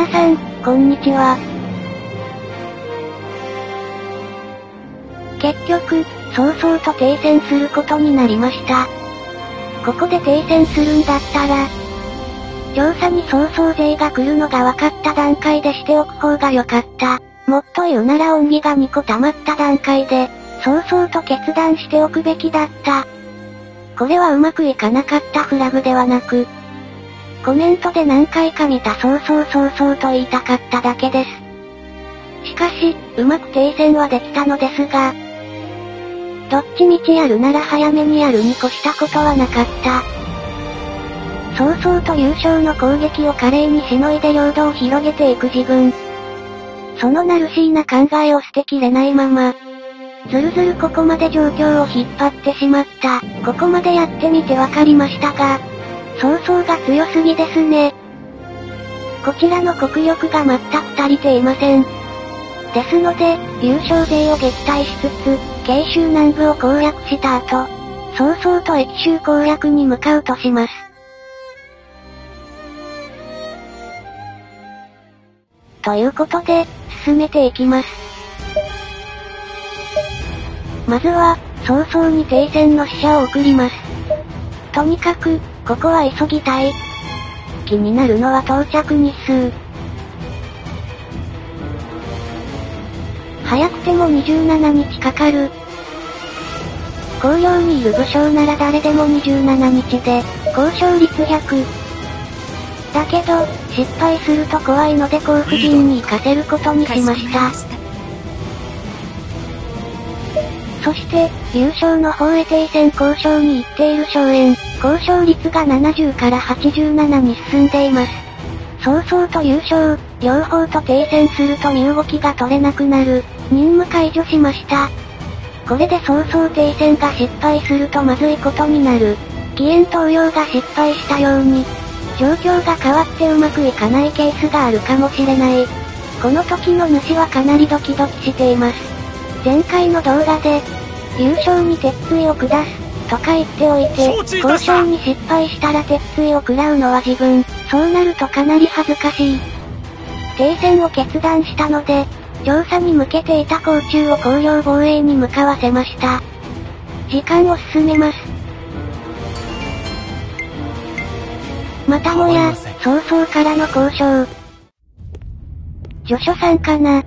皆さん、こんにちは。結局、早々と停戦することになりました。ここで停戦するんだったら、調査に早々税が来るのが分かった段階でしておく方が良かった。もっと言うなら恩義が2個溜まった段階で、早々と決断しておくべきだった。これはうまくいかなかったフラグではなく、コメントで何回か見たそうそうそうそうと言いたかっただけです。しかし、うまく停戦はできたのですが、どっちみちやるなら早めにやるに越したことはなかった。早々と優勝の攻撃を華麗にしのいで領土を広げていく自分。そのナルシーな考えを捨てきれないまま、ずるずるここまで状況を引っ張ってしまった。ここまでやってみてわかりましたが、曹操が強すぎですね。こちらの国力が全く足りていません。ですので、優勝勢を撃退しつつ、慶州南部を攻略した後、早々と駅州攻略に向かうとします。ということで、進めていきます。まずは、早々に停戦の使者を送ります。とにかく、ここは急ぎたい。気になるのは到着日数。早くても27日かかる。工業にいる武将なら誰でも27日で、交渉率100。だけど、失敗すると怖いので甲府陣に行かせることにしました。そして、優勝の方へ停戦交渉に行っている荘園、交渉率が70から87に進んでいます。早々と優勝、両方と停戦すると身動きが取れなくなる、任務解除しました。これで早々停戦が失敗するとまずいことになる。義援投与が失敗したように、状況が変わってうまくいかないケースがあるかもしれない。この時の主はかなりドキドキしています。前回の動画で、優勝に鉄槌を下す、とか言っておいて、交渉に失敗したら鉄槌を食らうのは自分、そうなるとかなり恥ずかしい。停戦を決断したので、調査に向けていた甲冑を工業防衛に向かわせました。時間を進めます。またもや、早々からの交渉。助手さんかな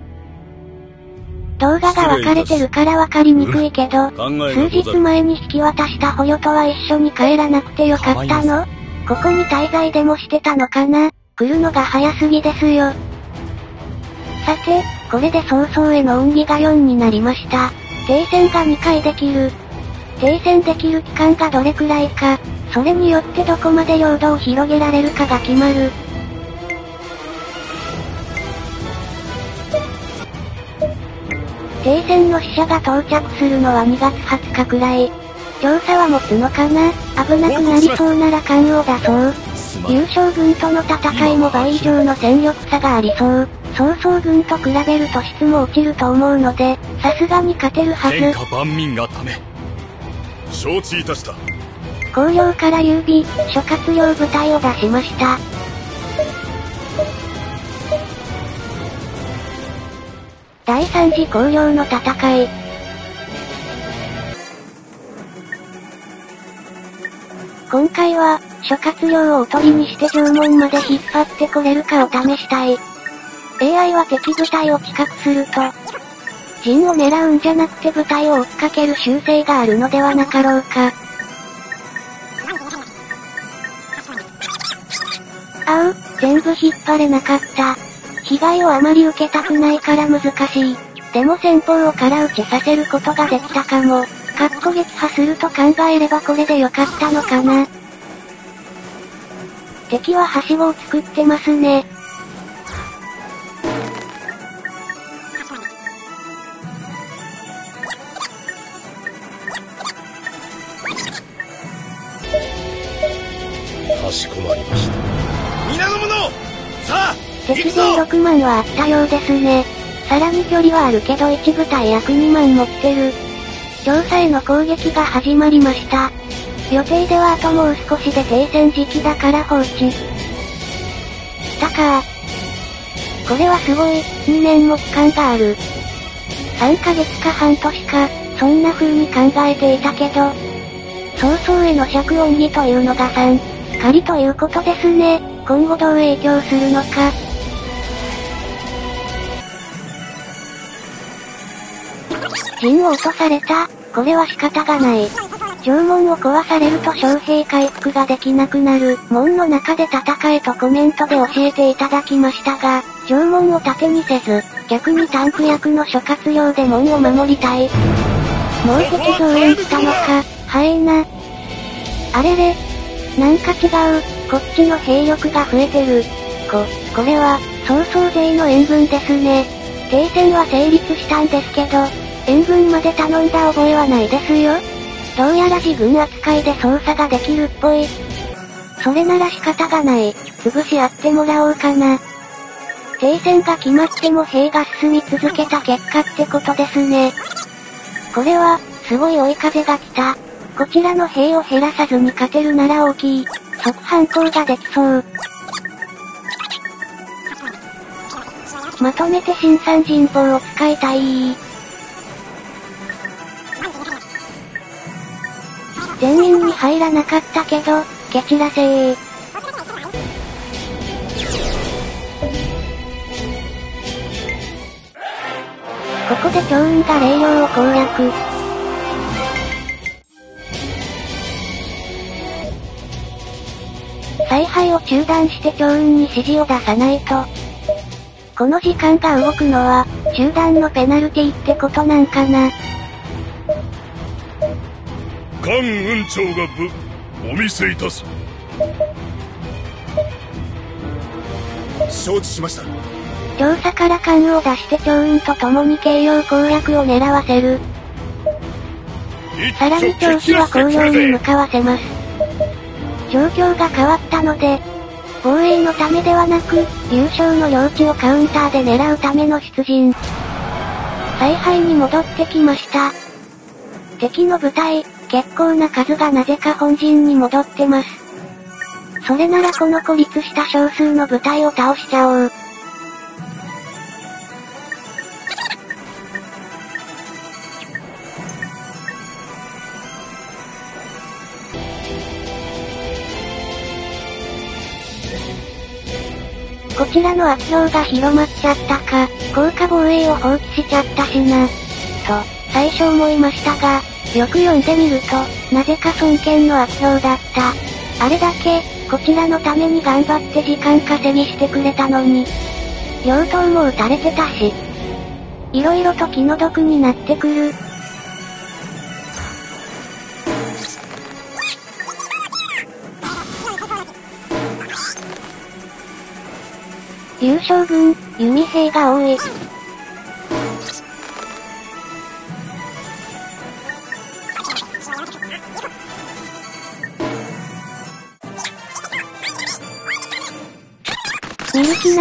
動画が分かれてるから分かりにくいけど、数日前に引き渡した捕虜とは一緒に帰らなくてよかったのここに滞在でもしてたのかな来るのが早すぎですよ。さて、これで早々への恩義が4になりました。停戦が2回できる。停戦できる期間がどれくらいか、それによってどこまで領土を広げられるかが決まる。停戦の使者が到着するのは2月20日くらい。調査は持つのかな？危なくなりそうなら艦を出そう。優勝軍との戦いも倍以上の戦力差がありそう。曹操軍と比べると質も落ちると思うので、さすがに勝てるはず。天下万民がため。承知いたした。紅葉から優備、諸葛亮部隊を出しました。第三次工業の戦い。今回は、諸葛亮をおとりにして縄文まで引っ張ってこれるかを試したい。AI は敵部隊を近くすると、陣を狙うんじゃなくて部隊を追っかける習性があるのではなかろうか。あう、全部引っ張れなかった。被害をあまり受けたくないから難しい。でも先方を空打ちさせることができたかも。かっこ撃破すると考えればこれでよかったのかな。敵ははしごを作ってますね。万はあったようですね。さらに距離はあるけど一部隊約2万も来てる。調査への攻撃が始まりました。予定ではあともう少しで停戦時期だから放置。来たかこれはすごい、2年も期間がある。3ヶ月か半年か、そんな風に考えていたけど、早々への尺音儀というのが3、仮ということですね。今後どう影響するのか。陣を落とされた。これは仕方がない。縄文を壊されると昌平回復ができなくなる。門の中で戦えとコメントで教えていただきましたが、縄文を盾にせず、逆にタンク役の諸活用で門を守りたい。もう敵増援したのか、早いな。あれれ。なんか違う、こっちの兵力が増えてる。こ、これは、総総勢の援軍ですね。停戦は成立したんですけど、援軍まで頼んだ覚えはないですよ。どうやら自軍扱いで操作ができるっぽい。それなら仕方がない。潰し合ってもらおうかな。停戦が決まっても兵が進み続けた結果ってことですね。これは、すごい追い風が来た。こちらの兵を減らさずに勝てるなら大きい。即反抗ができそう。まとめて新三人棒を使いたい全員に入らなかったけど、ケチらせー。ここで強運が霊量を攻略。采配を中断して強運に指示を出さないと。この時間が動くのは、中断のペナルティってことなんかな。関運長がぶ、お見せいたす。承知しました。調査から関を出して強運と共に軽量攻略を狙わせる。さらに調子は紅葉に向かわせます。状況が変わったので、防衛のためではなく、優勝の領地をカウンターで狙うための出陣。采配に戻ってきました。敵の部隊、結構な数がなぜか本陣に戻ってます。それならこの孤立した少数の部隊を倒しちゃおう。こちらの悪評が広まっちゃったか、効果防衛を放棄しちゃったしな。と、最初思いましたが、よく読んでみると、なぜか尊敬の悪評だった。あれだけ、こちらのために頑張って時間稼ぎしてくれたのに。両党も撃たれてたし。色々と気の毒になってくる。優勝軍、弓兵が多い。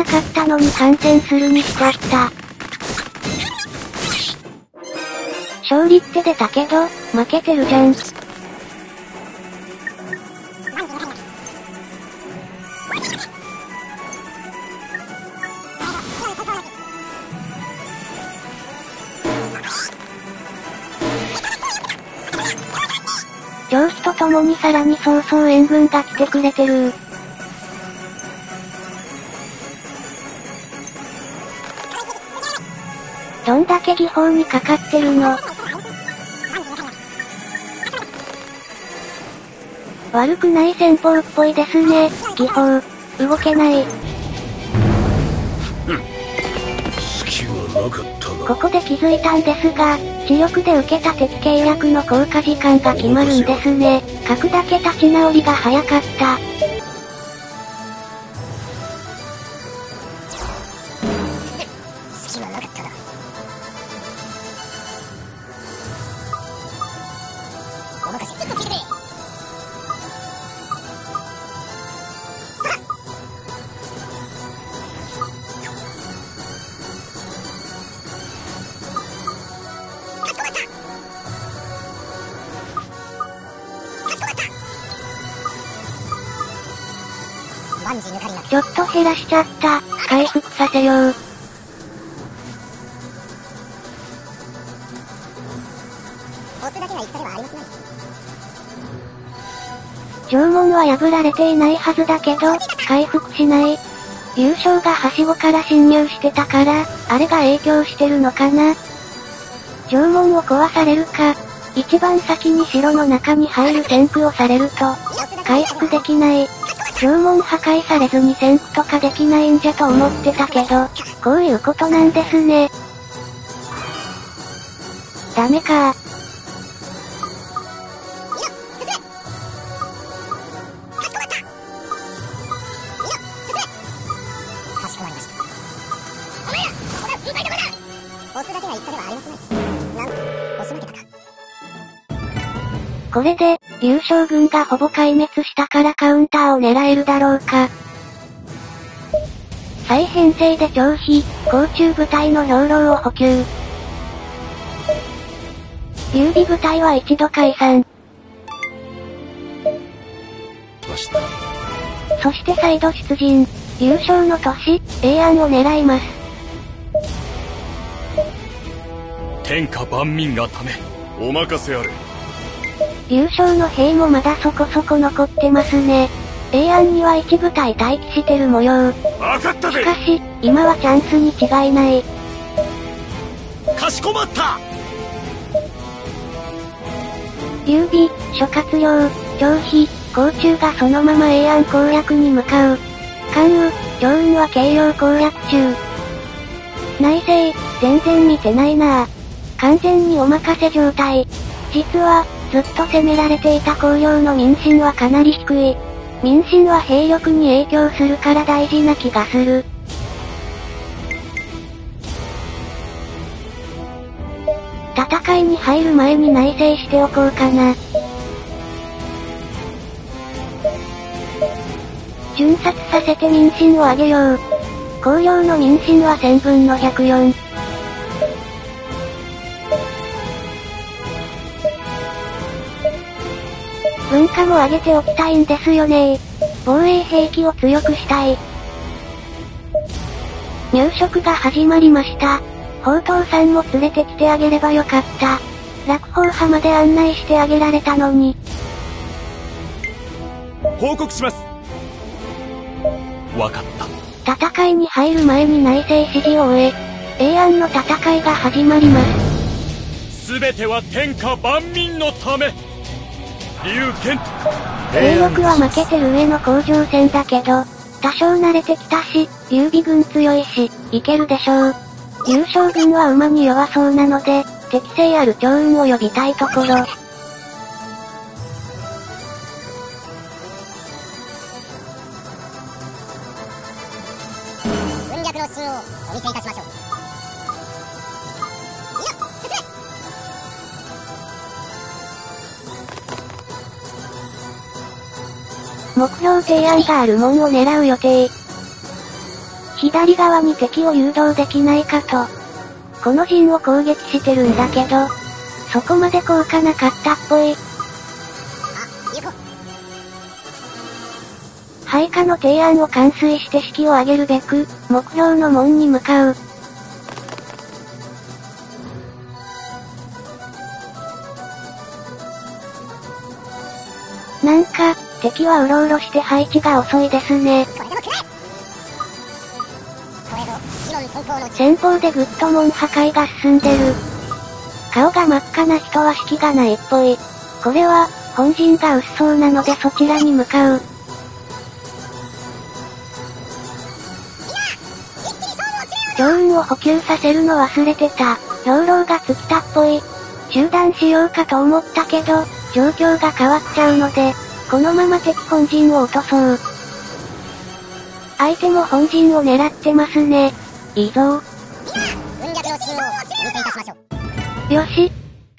なかったのに参戦するにしちゃった。勝利って出たけど、負けてるじゃん。上司と共にさらに早々援軍が来てくれてるどんだけ技法にかかってるの？悪くない戦法っぽいですね、技法。動けない。ここで気づいたんですが、知力で受けた敵契約の効果時間が決まるんですね。書くだけ立ち直りが早かった。ちょっと減らしちゃった。回復させよう。縄文は破られていないはずだけど、回復しない。優勝がはしごから侵入してたから、あれが影響してるのかな。縄文を壊されるか、一番先に城の中に入る旋風をされると、回復できない。縄文破壊されずに旋風とかできないんじゃと思ってたけど、こういうことなんですね。ダメか。これで優勝軍がほぼ壊滅したからカウンターを狙えるだろうか。再編成で超飛、甲虫部隊の兵糧を補給。劉備部隊は一度解散。そして再度出陣。優勝の年、永安を狙います。天下万民がためお任せあれ優勝の兵もまだそこそこ残ってますね。永安には一部隊待機してる模様。分かったぜしかし、今はチャンスに違いない。かしこまった劉備、諸葛亮、張飛、甲虫がそのまま永安攻略に向かう。関羽、趙雲は軽量攻略中。内政、全然見てないなぁ。完全にお任せ状態。実は、ずっと攻められていた工業の民心はかなり低い。民心は兵力に影響するから大事な気がする。戦いに入る前に内省しておこうかな。瞬殺させて民心を上げよう。工業の民心は1000分の104。文化も上げておきたいんですよね防衛兵器を強くしたい。入植が始まりました。宝刀さんも連れてきてあげればよかった。落宝派まで案内してあげられたのに。報告します分かった戦いに入る前に内政指示を終え、永安の戦いが始まります。全ては天下万民のため兵力は負けてる上の甲状戦だけど、多少慣れてきたし、劉備軍強いし、いけるでしょう。優勝軍は馬に弱そうなので、適性ある強運を呼びたいところ。提案がある門を狙う予定。左側に敵を誘導できないかと。この陣を攻撃してるんだけど、そこまで効果なかったっぽい。配下の提案を完遂して士気を上げるべく、目標の門に向かう。敵はうろうろして配置が遅いですね。前方でぐっと門破壊が進んでる。顔が真っ赤な人は士気がないっぽい。これは、本陣が薄そうなのでそちらに向かう。強運を補給させるの忘れてた。兵糧が尽きたっぽい。中断しようかと思ったけど、状況が変わっちゃうので、このまま敵本陣を落とそう。相手も本陣を狙ってますね。いいぞ。よし。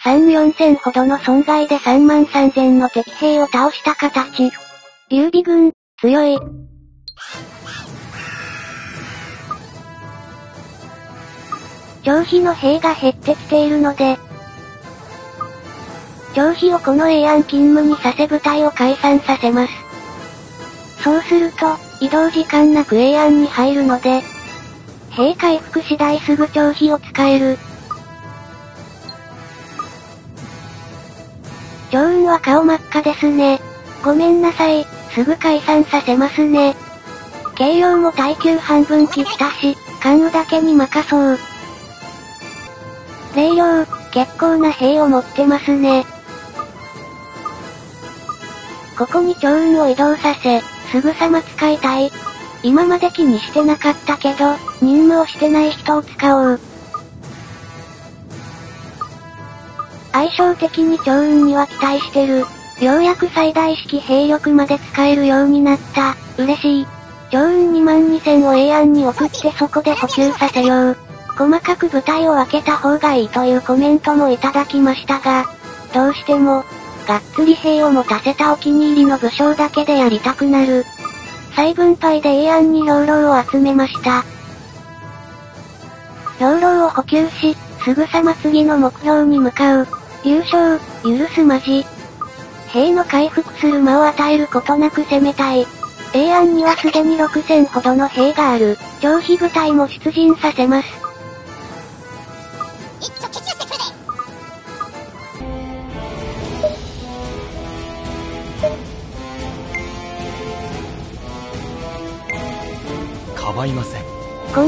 3、4千ほどの損害で3万3千の敵兵を倒した形。劉備軍、強い。張飛の兵が減ってきているので、張飛をこの永安勤務にさせ部隊を解散させます。そうすると、移動時間なく A 案に入るので、兵回復次第すぐ長飛を使える。長雲は顔真っ赤ですね。ごめんなさい、すぐ解散させますね。軽量も耐久半分切ったし、関羽だけに任そう。霊量、結構な兵を持ってますね。ここに長雲を移動させ、すぐさま使いたい。今まで気にしてなかったけど、任務をしてない人を使おう。相性的に長雲には期待してる。ようやく最大式兵力まで使えるようになった。嬉しい。長雲2万2000を A 案に送ってそこで補給させよう。細かく部隊を分けた方がいいというコメントもいただきましたが、どうしても、がっつり兵を持たせたお気に入りの武将だけでやりたくなる。再分配で A 案に兵糧を集めました。兵糧を補給し、すぐさま次の目標に向かう。優勝、許すまじ。兵の回復する間を与えることなく攻めたい。A 案にはすでに6000ほどの兵がある、長飛部隊も出陣させます。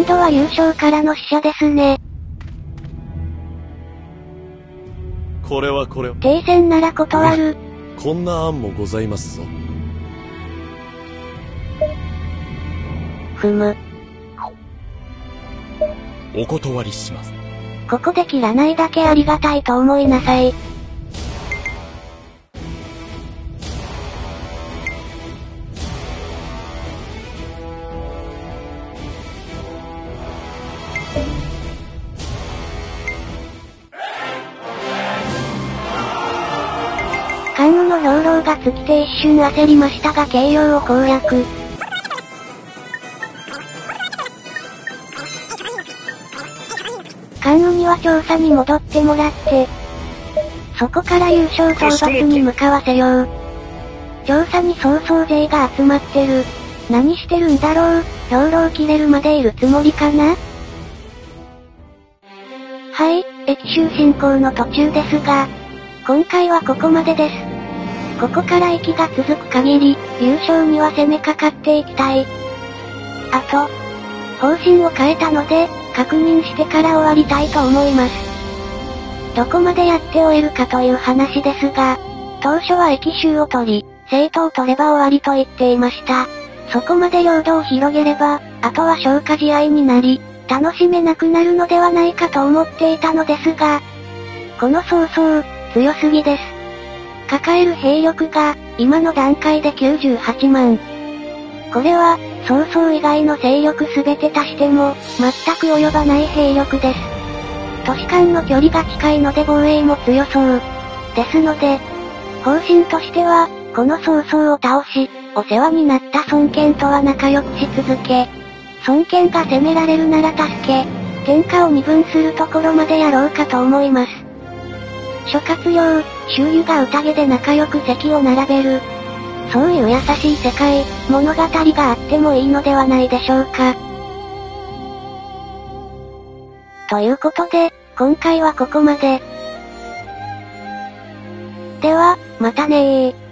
度は優勝からの死者ですね。これはこれ停戦なら断る。こんな案もございますぞ。ふむ。お断りします。ここで切らないだけありがたいと思いなさい。尽きて一瞬焦りましたが軽量を攻略。関羽には調査に戻ってもらって、そこから優勝討伐に向かわせよう。調査に総総勢が集まってる。何してるんだろう？兵糧切れるまでいるつもりかな？はい、駅周進行の途中ですが、今回はここまでです。ここから息が続く限り、優勝には攻めかかっていきたい。あと、方針を変えたので、確認してから終わりたいと思います。どこまでやって終えるかという話ですが、当初は駅州を取り、生徒を取れば終わりと言っていました。そこまで領土を広げれば、あとは消化試合になり、楽しめなくなるのではないかと思っていたのですが、この早々、強すぎです。抱える兵力が、今の段階で98万。これは、曹操以外の勢力すべて足しても、全く及ばない兵力です。都市間の距離が近いので防衛も強そう。ですので、方針としては、この曹操を倒し、お世話になった孫権とは仲良くし続け、孫権が攻められるなら助け、天下を二分するところまでやろうかと思います。諸葛亮、周囲が宴で仲良く席を並べる。そういう優しい世界、物語があってもいいのではないでしょうか。ということで、今回はここまで。では、またねー。